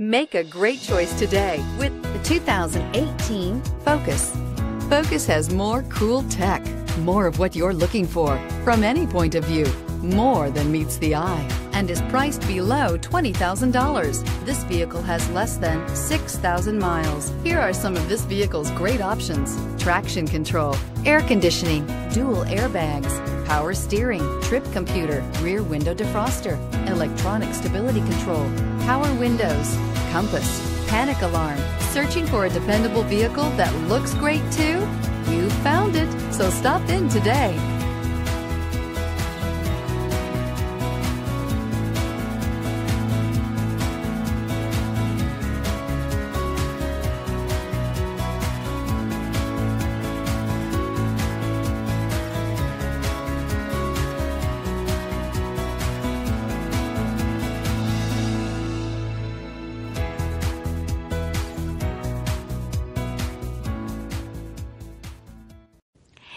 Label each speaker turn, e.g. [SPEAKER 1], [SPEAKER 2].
[SPEAKER 1] Make a great choice today with the 2018 Focus. Focus has more cool tech, more of what you're looking for from any point of view, more than meets the eye, and is priced below $20,000. This vehicle has less than 6,000 miles. Here are some of this vehicle's great options traction control, air conditioning, dual airbags, power steering, trip computer, rear window defroster, electronic stability control, power windows, compass, panic alarm. Searching for a dependable vehicle that looks great too? You found it, so stop in today.